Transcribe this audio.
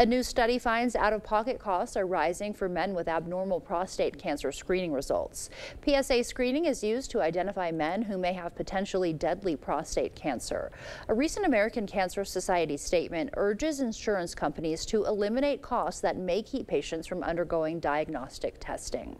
A new study finds out-of-pocket costs are rising for men with abnormal prostate cancer screening results. PSA screening is used to identify men who may have potentially deadly prostate cancer. A recent American Cancer Society statement urges insurance companies to eliminate costs that may keep patients from undergoing diagnostic testing.